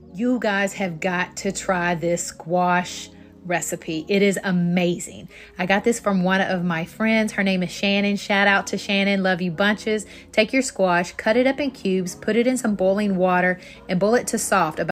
You guys have got to try this squash recipe. It is amazing. I got this from one of my friends. Her name is Shannon. Shout out to Shannon. Love you bunches. Take your squash, cut it up in cubes, put it in some boiling water, and boil it to soft.